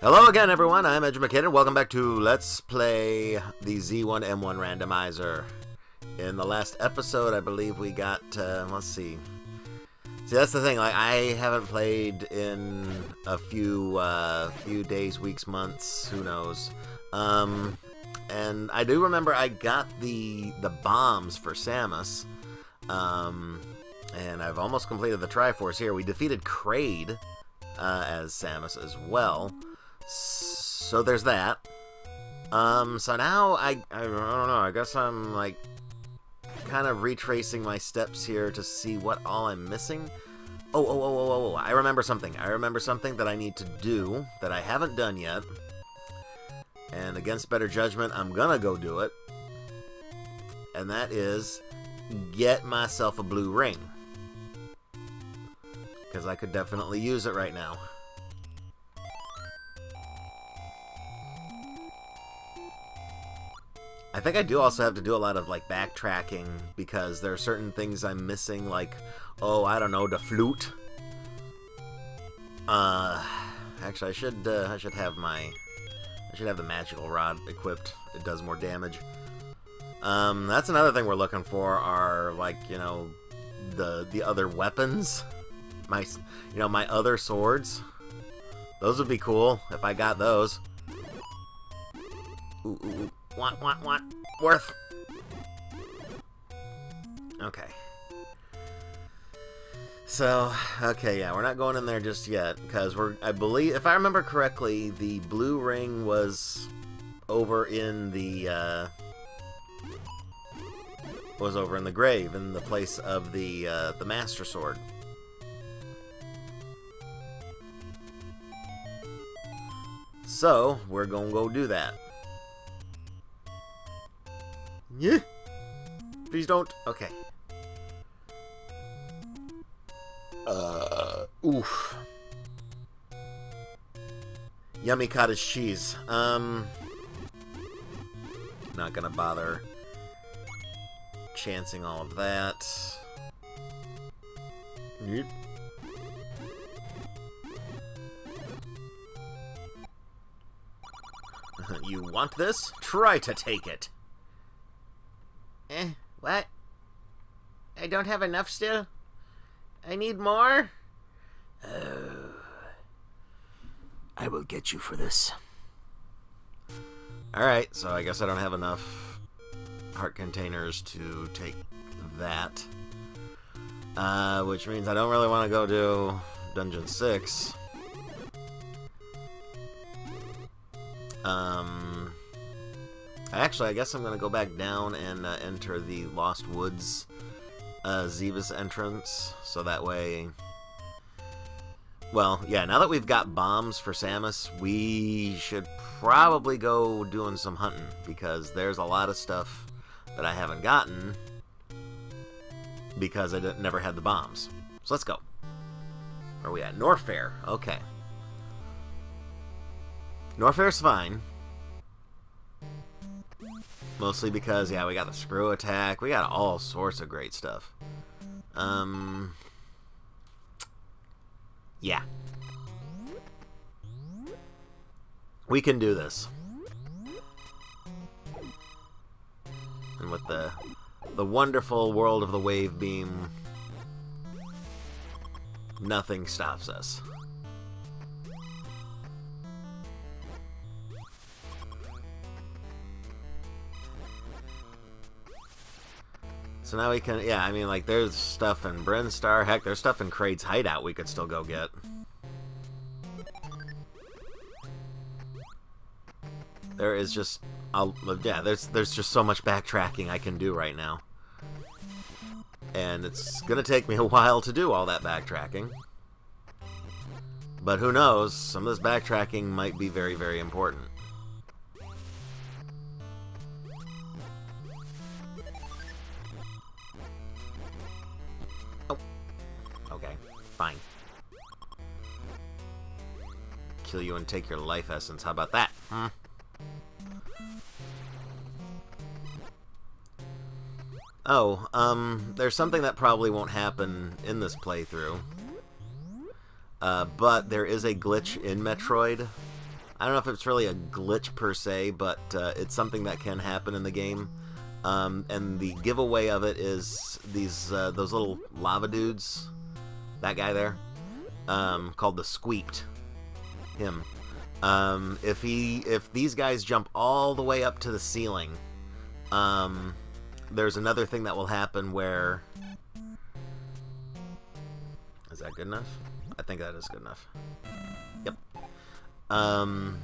Hello again, everyone. I'm Edge McKinnon. Welcome back to Let's Play the Z1M1 Randomizer. In the last episode, I believe we got, uh, let's see. See, that's the thing. Like, I haven't played in a few, uh, few days, weeks, months. Who knows? Um, and I do remember I got the the bombs for Samus. Um, and I've almost completed the Triforce here. We defeated Kraid uh, as Samus as well. So there's that. Um, so now I, I, I don't know, I guess I'm like kind of retracing my steps here to see what all I'm missing. Oh, oh, oh, oh, oh, I remember something. I remember something that I need to do that I haven't done yet. And against better judgment, I'm gonna go do it. And that is get myself a blue ring. Because I could definitely use it right now. I think I do also have to do a lot of like backtracking because there are certain things I'm missing, like, oh, I don't know, the flute. Uh, actually, I should uh, I should have my I should have the magical rod equipped. It does more damage. Um, that's another thing we're looking for are like you know the the other weapons, my you know my other swords. Those would be cool if I got those. Ooh, ooh, ooh. Want, want, want. Worth. Okay. So, okay, yeah, we're not going in there just yet, because we're, I believe, if I remember correctly, the blue ring was over in the, uh, was over in the grave, in the place of the, uh, the Master Sword. So, we're gonna go do that. Yeah. Please don't. Okay. Uh, oof. Yummy cottage cheese. Um, not gonna bother chancing all of that. Yep. you want this? Try to take it. Eh, what? I don't have enough still? I need more? Oh. I will get you for this. Alright, so I guess I don't have enough heart containers to take that. Uh, which means I don't really want to go do Dungeon 6. Um, actually, I guess I'm going to go back down and uh, enter the Lost Woods uh, Zebes entrance, so that way... Well, yeah, now that we've got bombs for Samus, we should probably go doing some hunting, because there's a lot of stuff that I haven't gotten because I never had the bombs. So let's go. Where are we at? Norfair. Okay. Norfair's fine. Mostly because, yeah, we got the screw attack. We got all sorts of great stuff. Um... Yeah. We can do this. And with the the wonderful world of the wave beam, nothing stops us. So now we can, yeah, I mean, like, there's stuff in Brinstar. Heck, there's stuff in Kraid's hideout we could still go get. There is just, I'll, yeah, there's there's just so much backtracking I can do right now. And it's gonna take me a while to do all that backtracking. But who knows, some of this backtracking might be very, very important. Kill you and take your life essence. How about that? Huh? Oh, um, there's something that probably won't happen in this playthrough. Uh, but there is a glitch in Metroid I don't know if it's really a glitch per se, but uh, it's something that can happen in the game. Um, and the giveaway of it is these uh, those little lava dudes. That guy there, um, called the Squeept. Him. Um, if he if these guys jump all the way up to the ceiling, um, there's another thing that will happen where. Is that good enough? I think that is good enough. Yep. Um,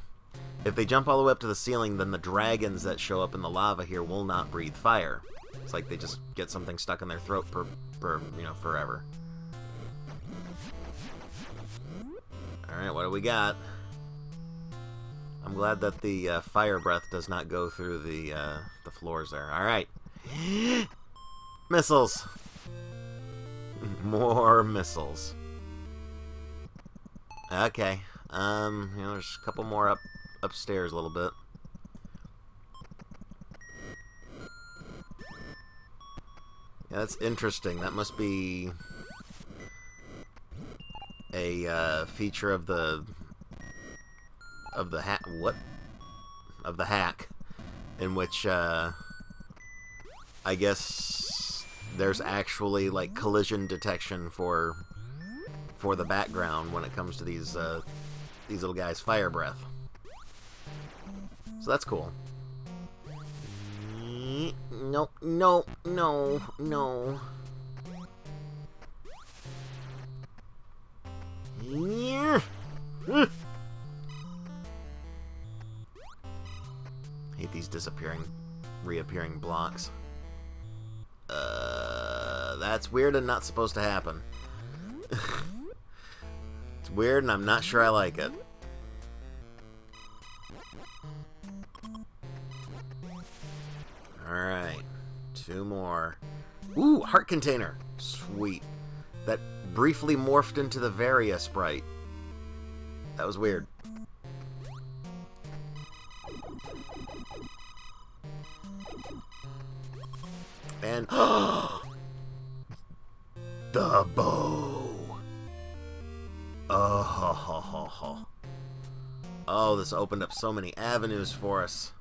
if they jump all the way up to the ceiling, then the dragons that show up in the lava here will not breathe fire. It's like they just get something stuck in their throat per, per you know, forever. Alright, what do we got? I'm glad that the uh, fire breath does not go through the, uh, the floors there. Alright. missiles! More missiles. Okay. Um, you know, there's a couple more up upstairs a little bit. Yeah, that's interesting. That must be a uh, feature of the of the hack. What? Of the hack, in which uh, I guess there's actually like collision detection for for the background when it comes to these uh, these little guys' fire breath. So that's cool. No, no, no, no. Hate these disappearing, reappearing blocks. Uh, that's weird and not supposed to happen. it's weird and I'm not sure I like it. Alright. Two more. Ooh, heart container. Sweet. That briefly morphed into the Varia sprite. That was weird. And the bow. Oh, ho, ho, ho, ho. oh, this opened up so many avenues for us.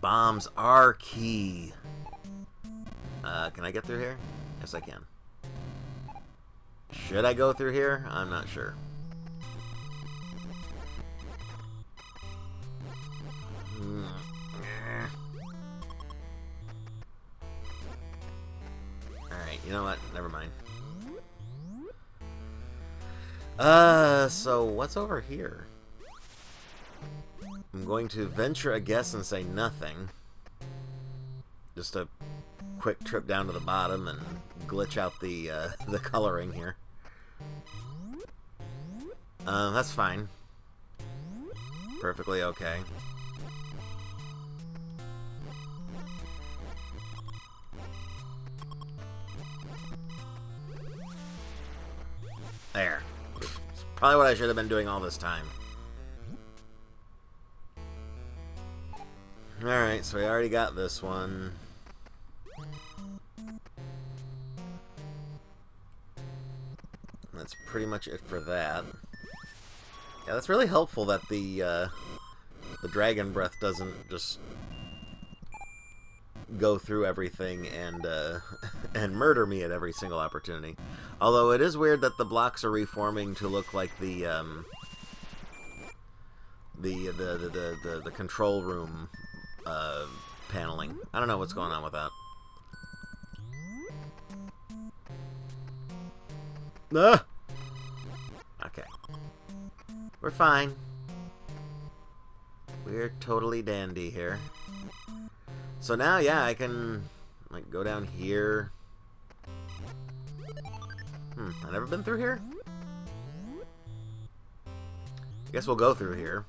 Bombs are key. Uh, can I get through here? Yes, I can. Should I go through here? I'm not sure. Hmm. Alright, you know what? Never mind. Uh, so what's over here? I'm going to venture a guess and say nothing. Just a quick trip down to the bottom and glitch out the uh, the coloring here. Uh, that's fine. Perfectly okay. There. It's Probably what I should have been doing all this time. Alright, so we already got this one. That's pretty much it for that. Yeah, that's really helpful that the uh, the dragon breath doesn't just go through everything and uh, and murder me at every single opportunity. Although it is weird that the blocks are reforming to look like the um, the, the, the the the control room uh, paneling. I don't know what's going on with that. Ah! We're fine. We're totally dandy here. So now, yeah, I can, like, go down here. Hmm, I've never been through here? I guess we'll go through here.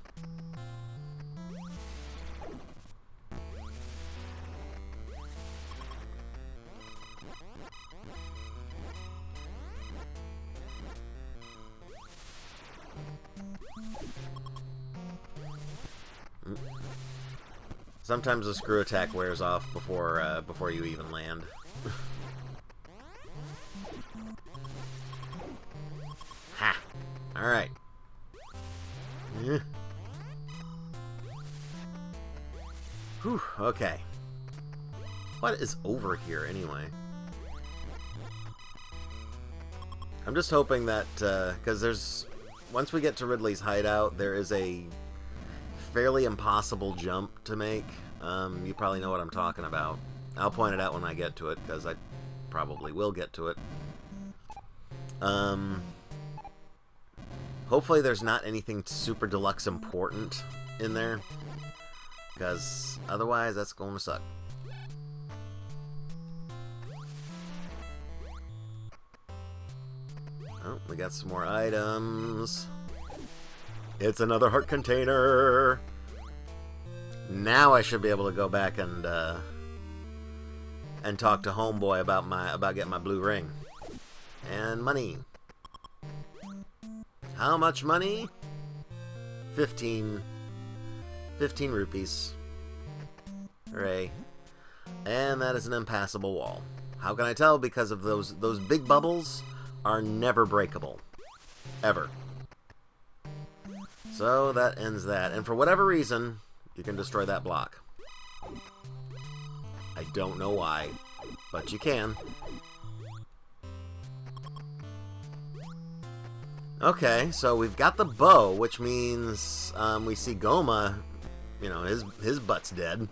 Sometimes the screw attack wears off before uh, before you even land. ha! Alright. Whew, okay. What is over here, anyway? I'm just hoping that, because uh, there's... Once we get to Ridley's hideout, there is a fairly impossible jump to make. Um, you probably know what I'm talking about. I'll point it out when I get to it, because I probably will get to it. Um, hopefully there's not anything super deluxe important in there, because otherwise that's going to suck. Oh, we got some more items. It's another heart container. Now I should be able to go back and uh, and talk to Homeboy about my about getting my blue ring and money. How much money? 15 15 rupees. Hooray. And that is an impassable wall. How can I tell? Because of those those big bubbles are never breakable. Ever. So that ends that. And for whatever reason, you can destroy that block. I don't know why, but you can. Okay, so we've got the bow, which means um, we see Gohma, you know, his, his butt's dead.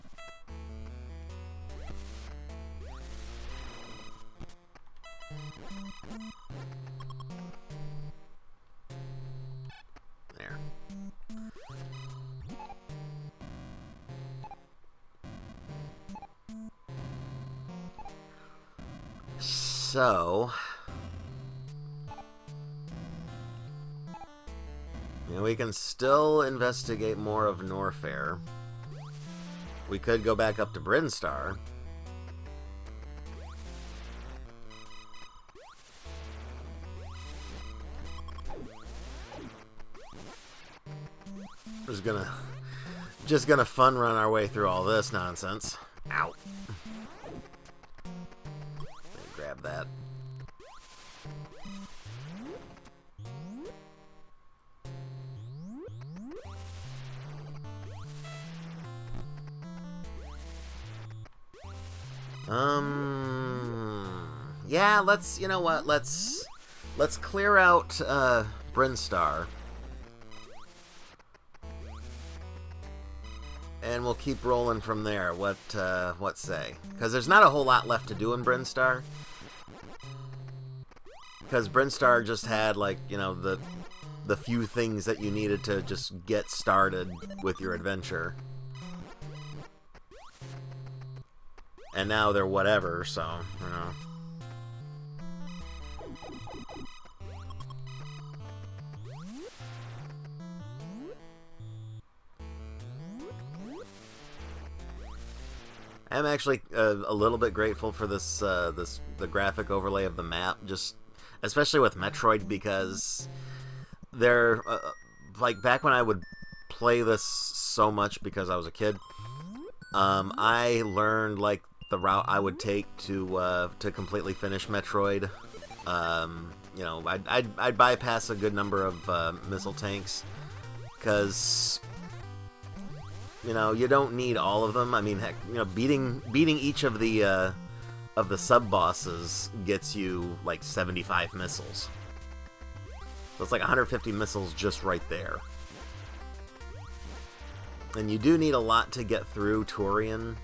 So... Yeah, we can still investigate more of Norfair. We could go back up to Brinstar. Just gonna, just gonna fun run our way through all this nonsense. Ow. That. Um, yeah, let's, you know what, let's, let's clear out, uh, Brinstar. And we'll keep rolling from there. What, uh, what say? Because there's not a whole lot left to do in Brinstar. Because Brinstar just had, like, you know, the, the few things that you needed to just get started with your adventure. and now they're whatever, so, you know. I'm actually uh, a little bit grateful for this, uh, this the graphic overlay of the map, just especially with Metroid because they're uh, like back when I would play this so much because I was a kid. Um, I learned like the route I would take to uh, to completely finish Metroid. Um, you know, I'd, I'd, I'd, bypass a good number of uh, missile tanks because you know you don't need all of them. I mean, heck, you know, beating beating each of the uh, of the sub bosses gets you like 75 missiles. So it's like 150 missiles just right there. And you do need a lot to get through Tourian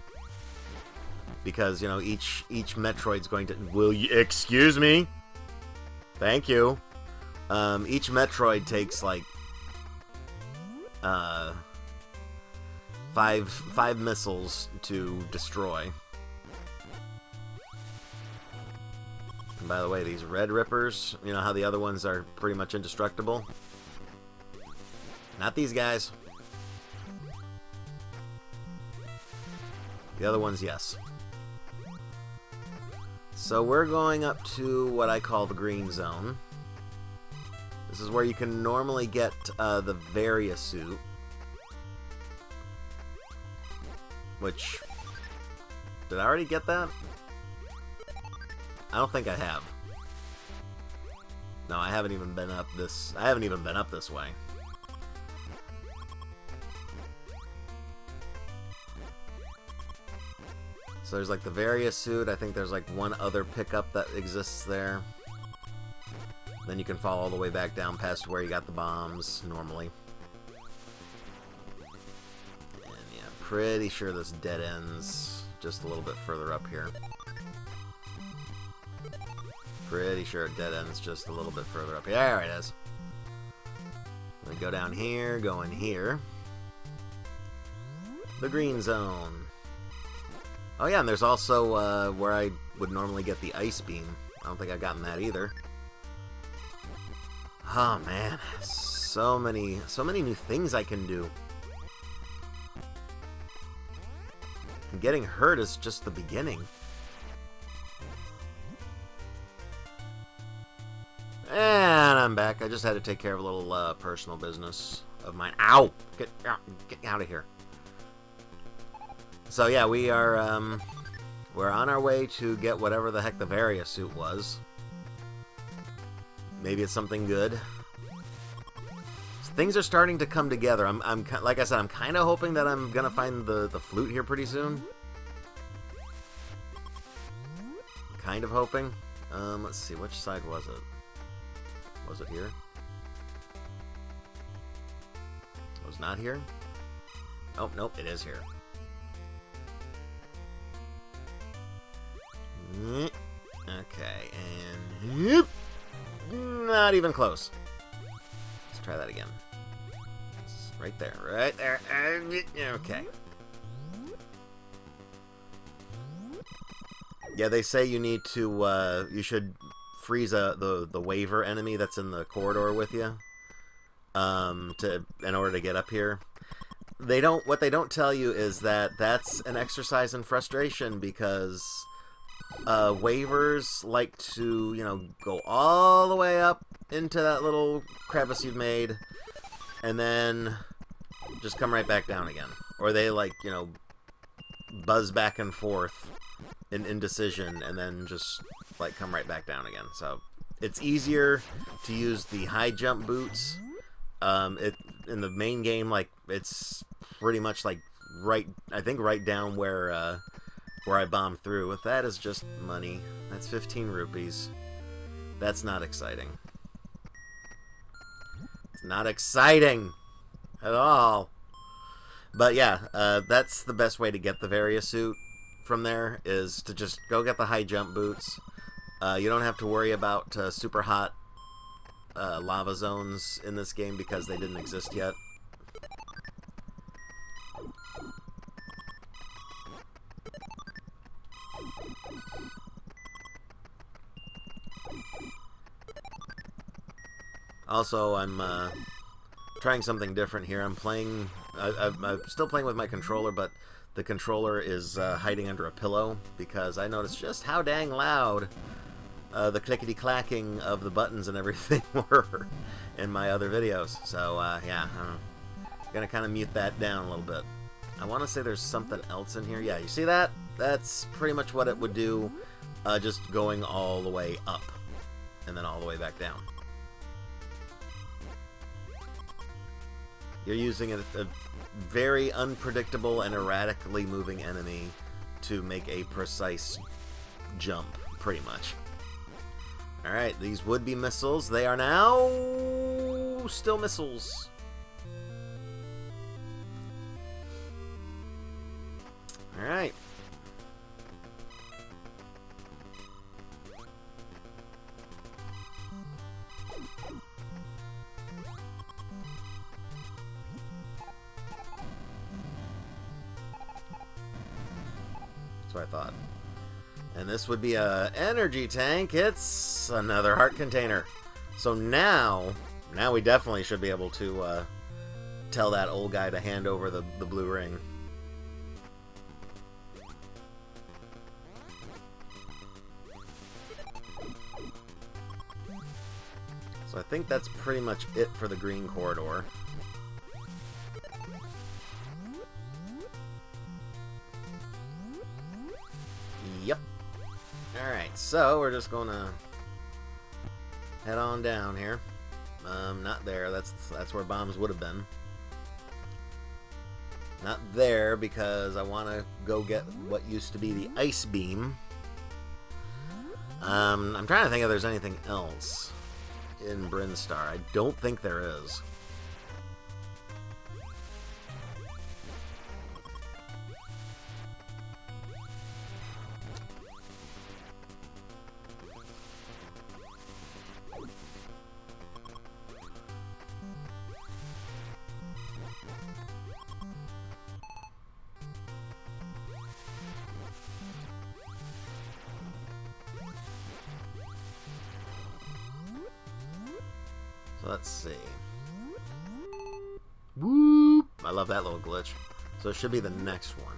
because you know each each Metroid's going to. Will you excuse me? Thank you. Um, each Metroid takes like uh, five five missiles to destroy. And by the way, these red rippers, you know how the other ones are pretty much indestructible? Not these guys. The other ones, yes. So we're going up to what I call the green zone. This is where you can normally get uh, the Varia suit. Which... Did I already get that? I don't think I have. No, I haven't even been up this... I haven't even been up this way. So there's like the Varia suit. I think there's like one other pickup that exists there. Then you can fall all the way back down past where you got the bombs normally. And yeah, pretty sure this dead ends just a little bit further up here. Pretty sure it dead ends just a little bit further up here. There it is. We go down here, go in here. The green zone. Oh yeah, and there's also uh, where I would normally get the ice beam. I don't think I've gotten that either. Oh man, so many, so many new things I can do. And getting hurt is just the beginning. I'm back. I just had to take care of a little uh, personal business of mine. Ow! Get, get out of here. So yeah, we are um, we're on our way to get whatever the heck the Varia suit was. Maybe it's something good. Things are starting to come together. I'm, I'm like I said, I'm kind of hoping that I'm gonna find the the flute here pretty soon. Kind of hoping. Um, let's see, which side was it? Was it here? It was not here? Oh, nope, it is here. Okay, and... Not even close. Let's try that again. Right there, right there. Okay. Yeah, they say you need to, uh, you should freeze the, the waver enemy that's in the corridor with you, um, to, in order to get up here. They don't, what they don't tell you is that that's an exercise in frustration because uh, wavers like to, you know, go all the way up into that little crevice you've made, and then just come right back down again. Or they, like, you know, buzz back and forth in indecision, and then just, like, come right back down again. So, it's easier to use the high jump boots. Um, it In the main game, like, it's pretty much, like, right, I think right down where, uh, where I bomb through. With that is just money. That's 15 rupees. That's not exciting. It's not exciting at all. But yeah, uh, that's the best way to get the Varia suit from there, is to just go get the high jump boots. Uh, you don't have to worry about uh, super hot uh, lava zones in this game because they didn't exist yet. Also, I'm uh, trying something different here. I'm playing... I, am still playing with my controller, but the controller is uh, hiding under a pillow because I noticed just how dang loud uh, the clickety-clacking of the buttons and everything were in my other videos. So, uh, yeah, I'm going to kind of mute that down a little bit. I want to say there's something else in here. Yeah, you see that? That's pretty much what it would do, uh, just going all the way up and then all the way back down. You're using a, a very unpredictable and erratically moving enemy to make a precise jump, pretty much. Alright, these would be missiles. They are now still missiles. Alright. That's what I thought. And this would be a energy tank. It's another heart container. So now, now we definitely should be able to uh, tell that old guy to hand over the, the blue ring. So I think that's pretty much it for the green corridor. Yep. Alright, so we're just gonna head on down here. Um, not there. That's that's where bombs would have been. Not there because I want to go get what used to be the ice beam. Um, I'm trying to think if there's anything else in Brinstar. I don't think there is. Should be the next one.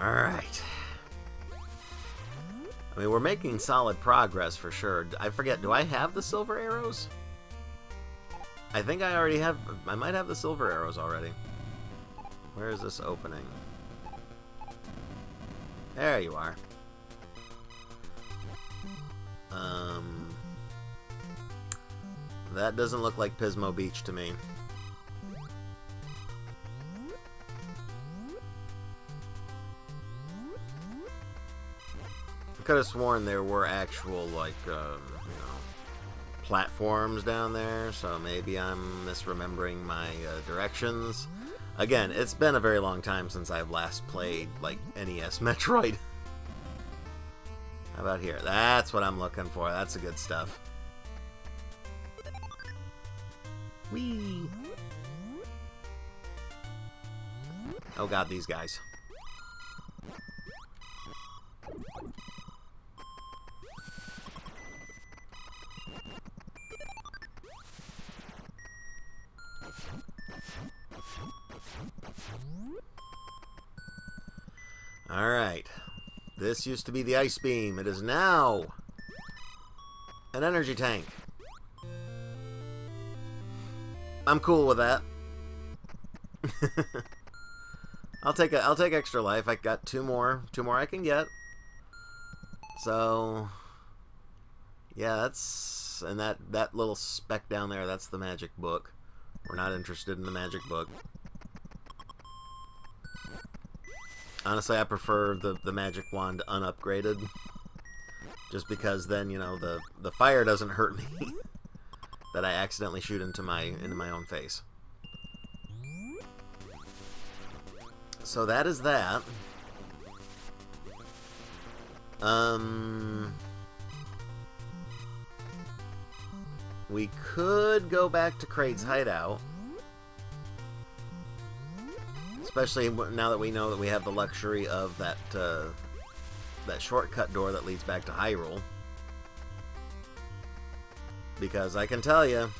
Alright. I mean, we're making solid progress for sure. I forget, do I have the silver arrows? I think I already have... I might have the silver arrows already. Where is this opening? There you are. Um, that doesn't look like Pismo Beach to me. I could have sworn there were actual, like, um, you know, platforms down there, so maybe I'm misremembering my uh, directions. Again, it's been a very long time since I've last played, like, NES Metroid. How about here? That's what I'm looking for. That's the good stuff. Whee! Oh god, these guys. Alright. This used to be the ice beam. It is now an energy tank. I'm cool with that. I'll take a, I'll take extra life. I got two more, two more I can get. So, yeah, that's and that that little speck down there. That's the magic book. We're not interested in the magic book. Honestly, I prefer the, the magic wand unupgraded. Just because then, you know, the, the fire doesn't hurt me. that I accidentally shoot into my into my own face. So that is that. Um We could go back to Kraid's hideout. Especially now that we know that we have the luxury of that uh, that shortcut door that leads back to Hyrule. Because I can tell you,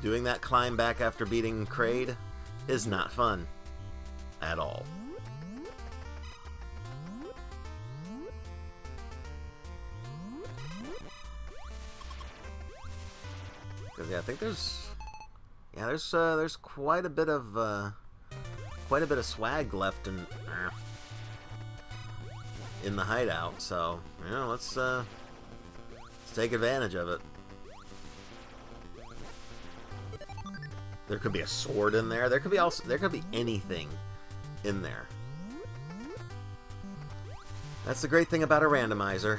doing that climb back after beating Kraid is not fun. At all. Because yeah, I think there's yeah, there's uh, there's quite a bit of uh, quite a bit of swag left in uh, in the hideout. So you know, let's uh, let's take advantage of it. There could be a sword in there. There could be also there could be anything in there. That's the great thing about a randomizer.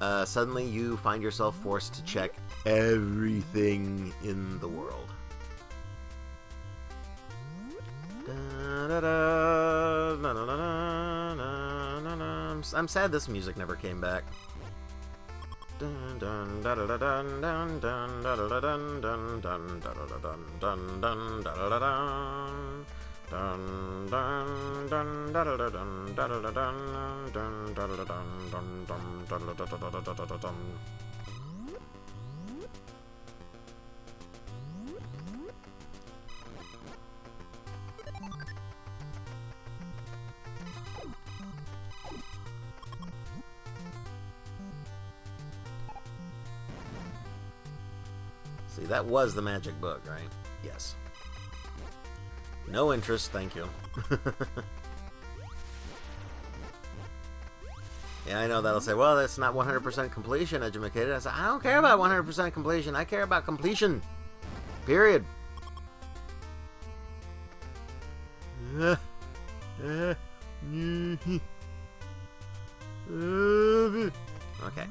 Uh, suddenly you find yourself forced to check everything in the world. I'm sad this music never came back. That was the magic book, right? Yes. No interest, thank you. yeah, I know that'll say, well, that's not 100% completion, educated. I said, I don't care about 100% completion. I care about completion. Period. Okay.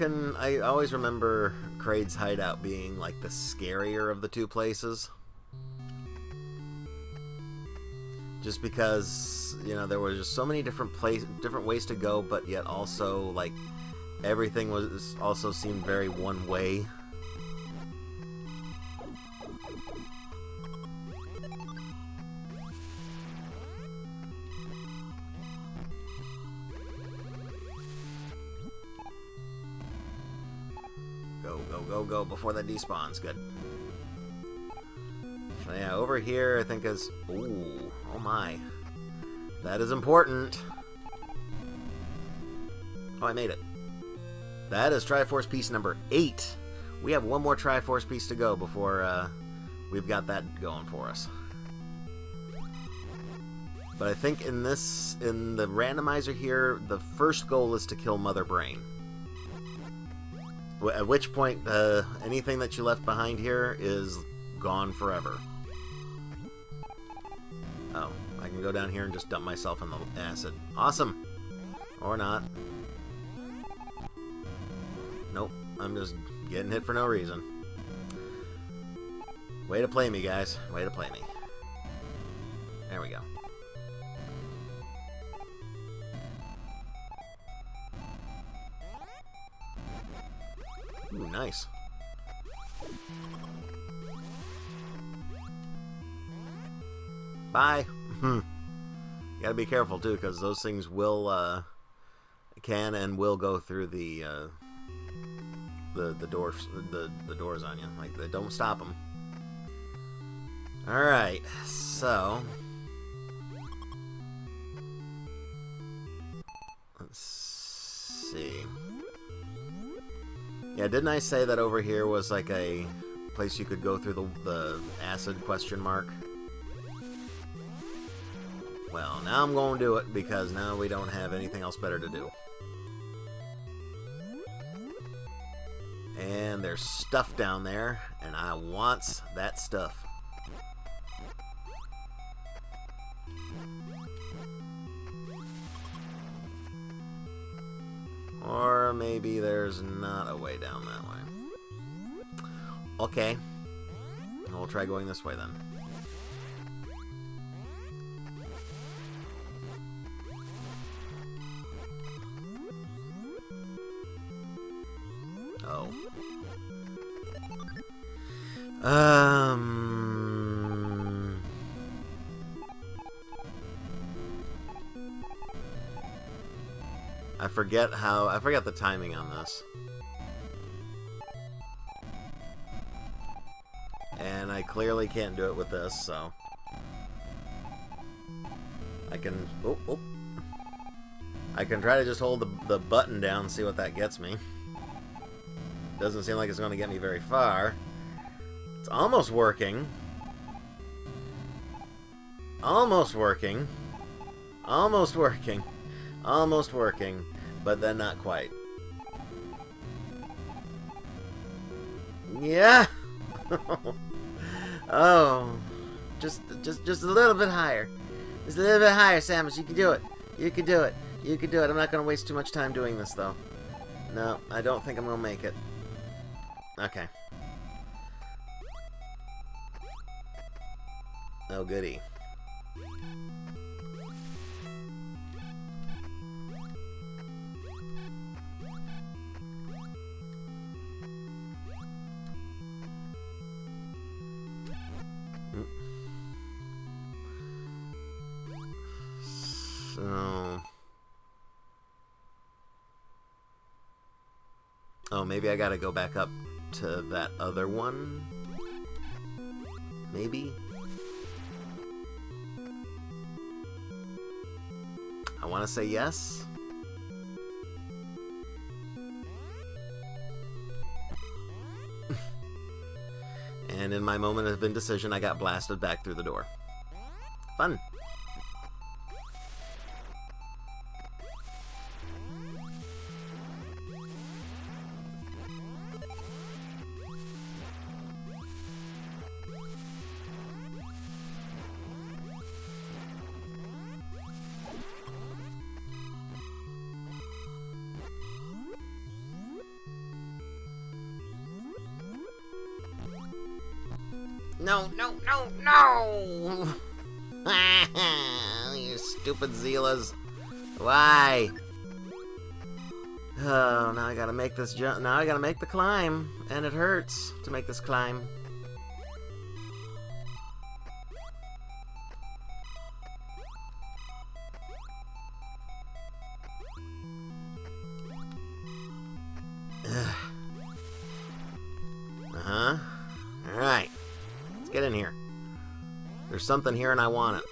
Can. I always remember Kraid's hideout being like the scarier of the two places. Just because you know there was just so many different place, different ways to go, but yet also like everything was also seemed very one way. Go, before that despawns. Good. So yeah, over here I think is... Ooh, oh my. That is important. Oh, I made it. That is Triforce piece number 8. We have one more Triforce piece to go before uh, we've got that going for us. But I think in this, in the randomizer here, the first goal is to kill Mother Brain. At which point, uh, anything that you left behind here is gone forever. Oh, I can go down here and just dump myself in the acid. Awesome! Or not. Nope, I'm just getting hit for no reason. Way to play me, guys. Way to play me. There we go. Ooh, nice. Bye. you gotta be careful too, because those things will, uh, can and will go through the, uh, the the doors, the the doors on you. Like they don't stop them. All right, so Yeah, didn't I say that over here was like a place you could go through the, the acid question mark? Well, now I'm going to do it because now we don't have anything else better to do. And there's stuff down there, and I wants that stuff. Or maybe there's not a way down that way. Okay. We'll try going this way then. Oh. Um... forget how... I forgot the timing on this. And I clearly can't do it with this, so... I can... Oh, oh. I can try to just hold the, the button down and see what that gets me. Doesn't seem like it's going to get me very far. It's almost working. Almost working. Almost working. Almost working. But then not quite. Yeah! oh. Just, just, just a little bit higher. Just a little bit higher, Samus. You can do it. You can do it. You can do it. I'm not to waste too much time doing this, though. No, I don't think I'm to make it. Okay. Oh, goody. Maybe I gotta go back up to that other one. Maybe? I want to say yes. and in my moment of indecision, I got blasted back through the door. Fun. This jump. Now I gotta make the climb. And it hurts to make this climb. Uh-huh. Alright. Let's get in here. There's something here and I want it.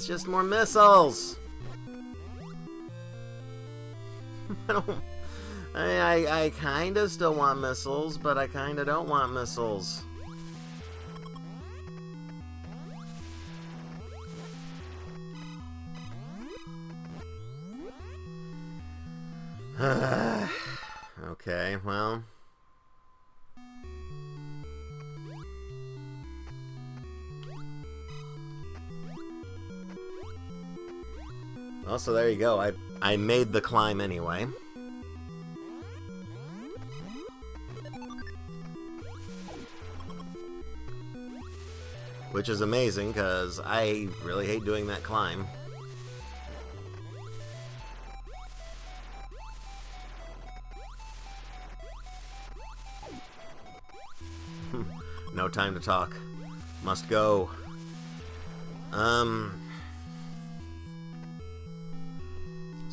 It's just more missiles. I don't. I I, I kind of still want missiles, but I kind of don't want missiles. okay, well. Well, so there you go. I I made the climb anyway. Which is amazing, because I really hate doing that climb. no time to talk. Must go. Um...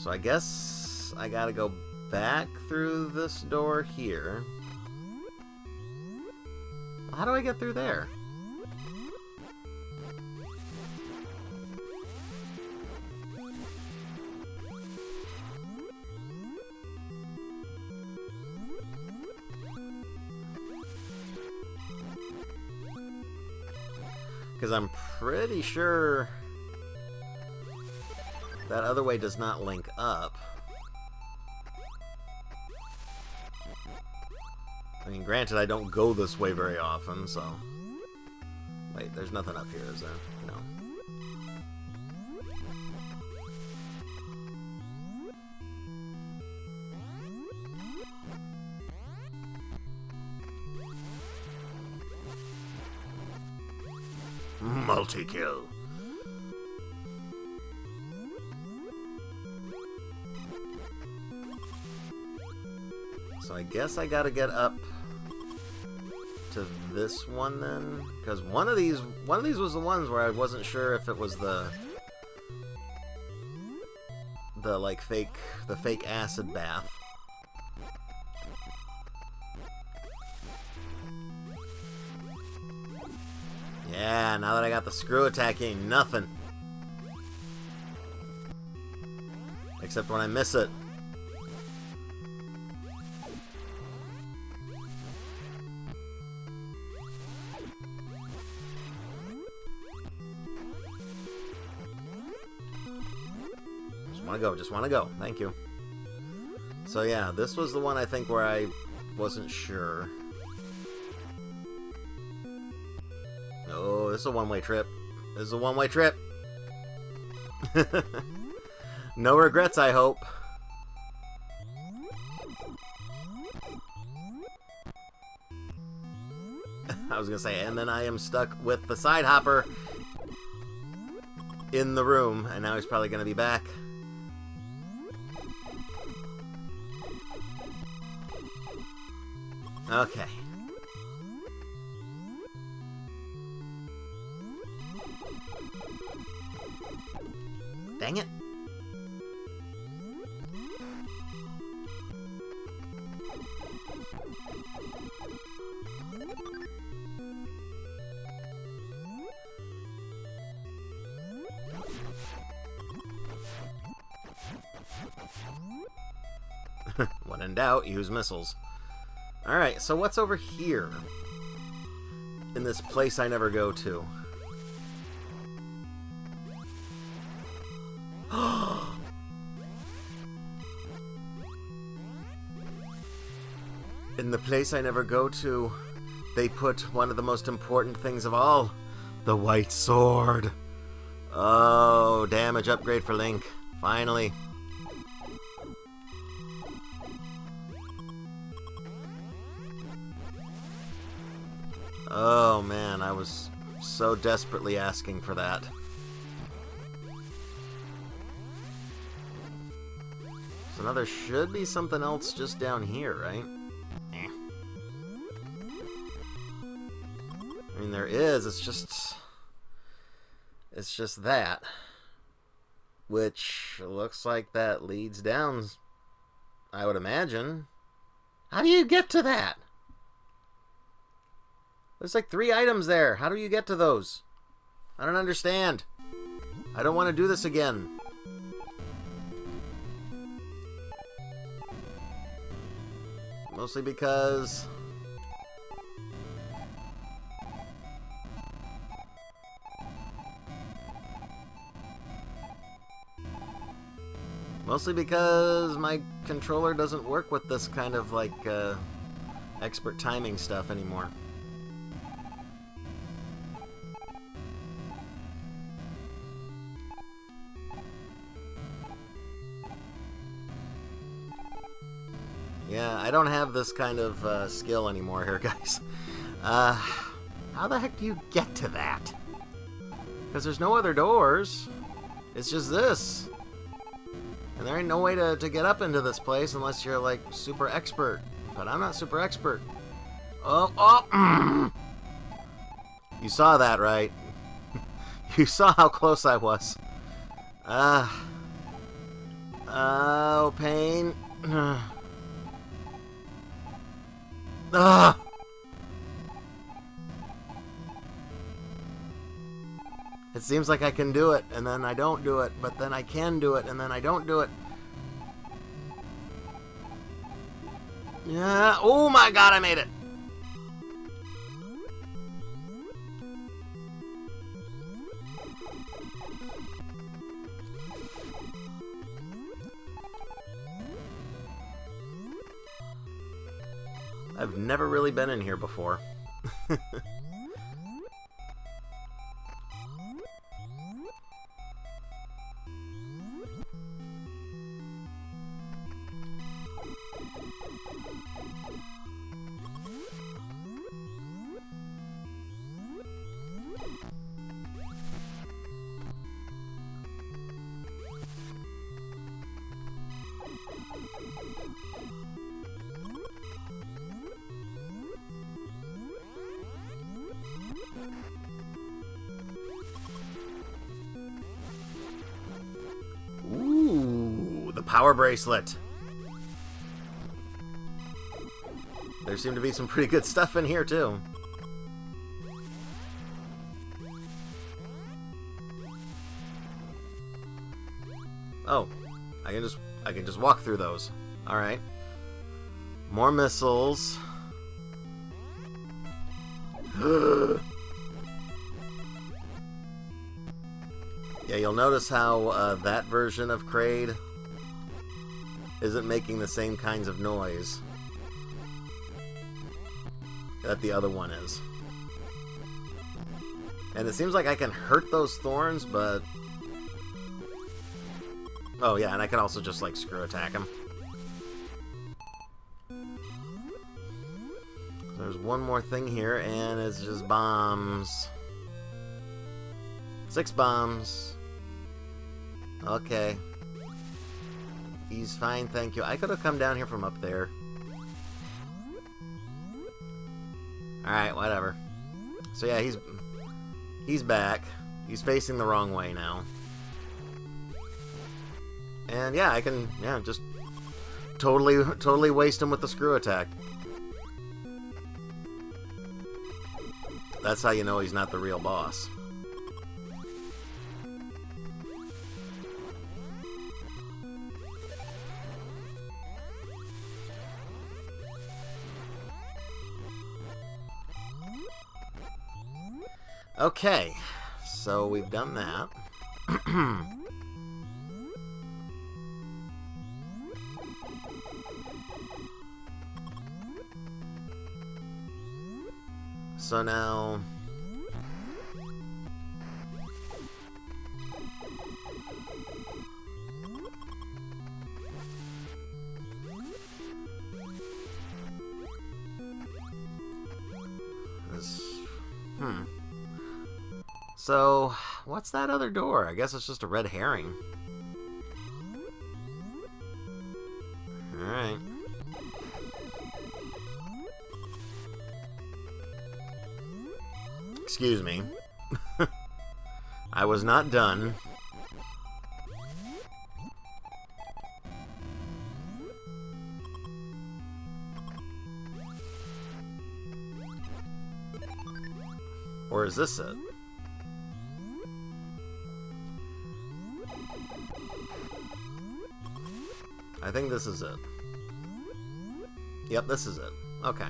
So I guess I gotta go back through this door here. How do I get through there? Because I'm pretty sure that other way does not link up. I mean, granted, I don't go this way very often, so... Wait, there's nothing up here, is there? No. Multi-kill. I guess I gotta get up to this one then, because one of these, one of these was the ones where I wasn't sure if it was the, the like fake, the fake acid bath. Yeah, now that I got the screw attack, ain't nothing. Except when I miss it. To go, just want to go. Thank you. So yeah, this was the one I think where I wasn't sure. Oh, this is a one-way trip. This is a one-way trip. no regrets, I hope. I was gonna say, and then I am stuck with the side hopper in the room, and now he's probably gonna be back. Okay. Dang it. when in doubt, use missiles. Alright, so what's over here? In this place I never go to. In the place I never go to, they put one of the most important things of all the White Sword. Oh, damage upgrade for Link. Finally. So desperately asking for that. So now there should be something else just down here, right? Eh. I mean, there is, it's just... It's just that. Which looks like that leads down, I would imagine. How do you get to that? There's like three items there. How do you get to those? I don't understand. I don't want to do this again. Mostly because... Mostly because my controller doesn't work with this kind of like uh, expert timing stuff anymore. Yeah, I don't have this kind of uh, skill anymore here, guys. Uh, how the heck do you get to that? Because there's no other doors. It's just this. And there ain't no way to, to get up into this place unless you're, like, super expert. But I'm not super expert. Oh, oh! You saw that, right? you saw how close I was. Uh, oh, pain. Ugh! It seems like I can do it, and then I don't do it, but then I can do it, and then I don't do it. Yeah. Oh my god, I made it! Never really been in here before. bracelet. There seemed to be some pretty good stuff in here, too. Oh, I can just I can just walk through those. All right. More missiles. Yeah, you'll notice how uh, that version of Kraid isn't making the same kinds of noise that the other one is. And it seems like I can hurt those thorns, but... Oh yeah, and I can also just like screw attack him. There's one more thing here, and it's just bombs. Six bombs. Okay. He's fine, thank you. I could have come down here from up there. Alright, whatever. So yeah, he's he's back. He's facing the wrong way now. And yeah, I can, yeah, just totally, totally waste him with the screw attack. That's how you know he's not the real boss. Okay, so we've done that. so now... This, hmm. So, what's that other door? I guess it's just a red herring. Alright. Excuse me. I was not done. Or is this it? I think this is it. Yep, this is it. Okay.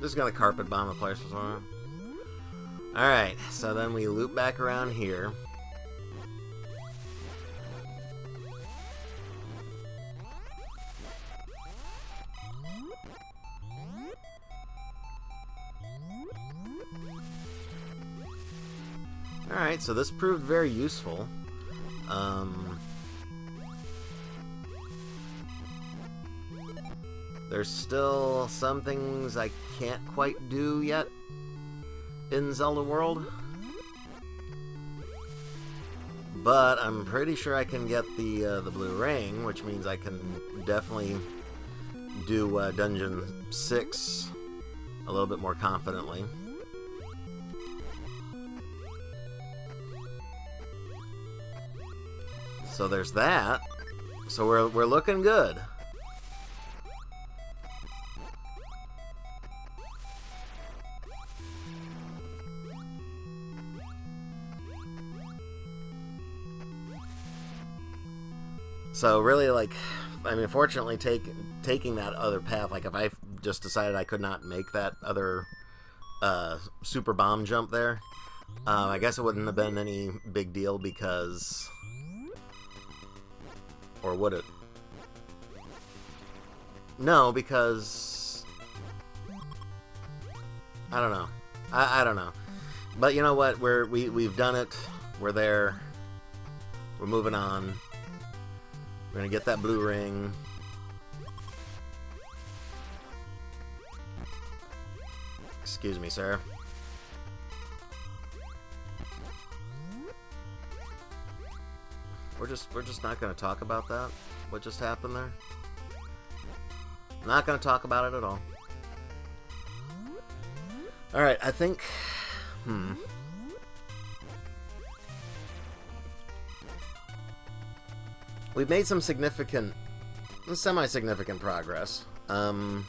Just gonna carpet bomb the place for some. Alright, so then we loop back around here. So this proved very useful. Um, there's still some things I can't quite do yet in Zelda World. But I'm pretty sure I can get the uh, the blue ring, which means I can definitely do uh, Dungeon 6 a little bit more confidently. So there's that. So we're, we're looking good. So really, like, I mean, fortunately, take, taking that other path, like, if I just decided I could not make that other uh, super bomb jump there, uh, I guess it wouldn't have been any big deal because or would it? No, because... I don't know. I, I don't know. But you know what? We're, we, we've done it. We're there. We're moving on. We're gonna get that blue ring. Excuse me, sir. We're just we're just not to talk about that. What just happened there? Not to talk about it at all. All right, I think hmm We've made some significant semi-significant progress. Um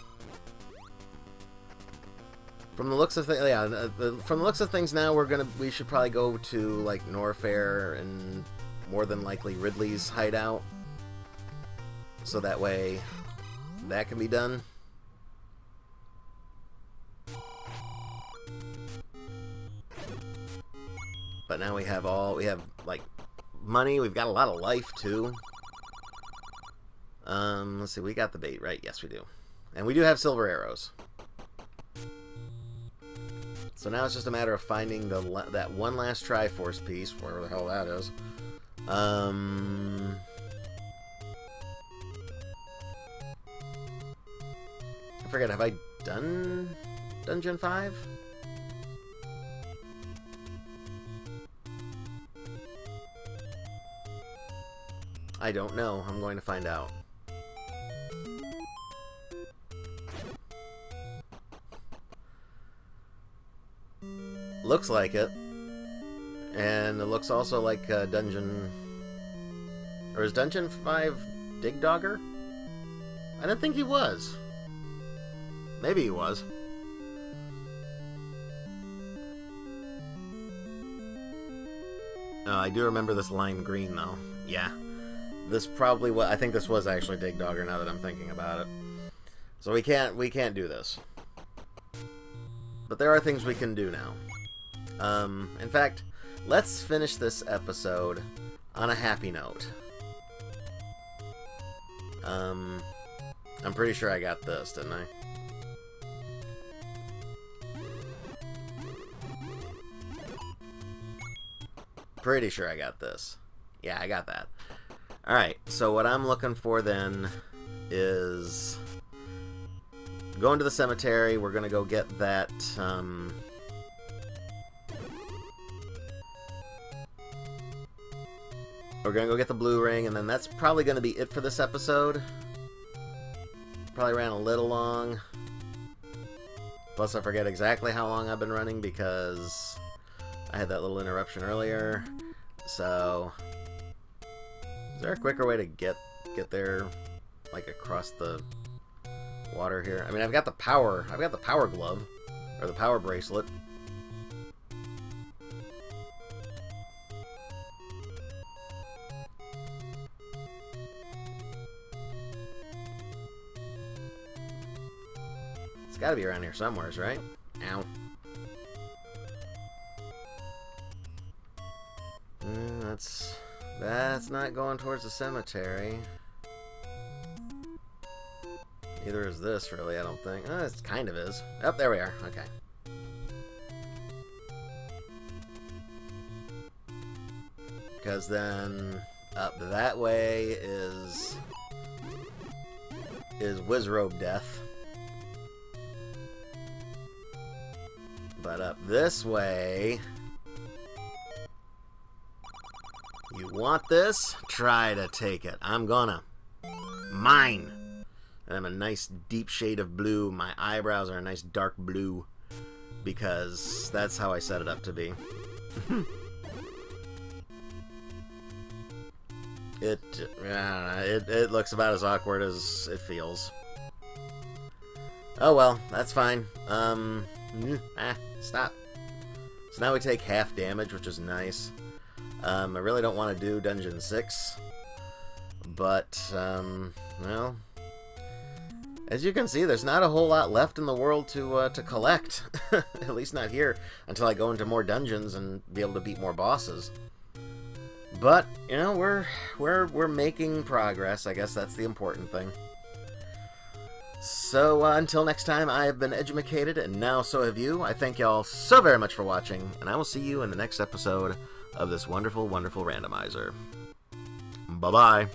from the looks of things, yeah, the, from the looks of things now, we're gonna we should probably go to like Norfair and more than likely Ridley's hideout. So that way that can be done. But now we have all, we have like money, we've got a lot of life too. Um, let's see, we got the bait, right? Yes, we do. And we do have silver arrows. So now it's just a matter of finding the that one last Triforce piece, wherever the hell that is. Um... I forget, have I done Dungeon 5? I don't know. I'm going to find out. looks like it. And it looks also like uh, Dungeon... Or is Dungeon 5 Digdogger? I didn't think he was. Maybe he was. Oh, I do remember this lime green, though. Yeah. This probably what I think this was actually Digdogger now that I'm thinking about it. So we can't we can't do this. But there are things we can do now. Um, in fact, let's finish this episode on a happy note. Um, I'm pretty sure I got this, didn't I? Pretty sure I got this. Yeah, I got that. Alright, so what I'm looking for then is going to the cemetery. We're going to go get that, um... We're to go get the blue ring, and then that's probably to be it for this episode. Probably ran a little long. Plus, I forget exactly how long I've been running because I had that little interruption earlier. So, is there a quicker way to get get there, like across the water here? I mean, I've got the power. I've got the power glove or the power bracelet. It's got to be around here somewheres, right? Ow. Mm, that's that's not going towards the cemetery. Neither is this, really, I don't think. Oh, it kind of is. Oh, there we are. Okay. Because then up that way is is Wizrobe Death. Up this way You want this? Try to take it. I'm gonna. Mine. And I'm a nice deep shade of blue. My eyebrows are a nice dark blue. Because that's how I set it up to be. it, uh, it, it looks about as awkward as it feels. Oh well, that's fine. Um, ah, stop. So now we take half damage, which is nice. Um, I really don't want to do Dungeon 6, but, um, well, as you can see, there's not a whole lot left in the world to, uh, to collect. At least not here, until I go into more dungeons and be able to beat more bosses. But, you know, we're, we're, we're making progress. I guess that's the important thing. So, uh, until next time, I have been edumacated, and now so have you. I thank y'all so very much for watching, and I will see you in the next episode of this wonderful, wonderful randomizer. Bye-bye.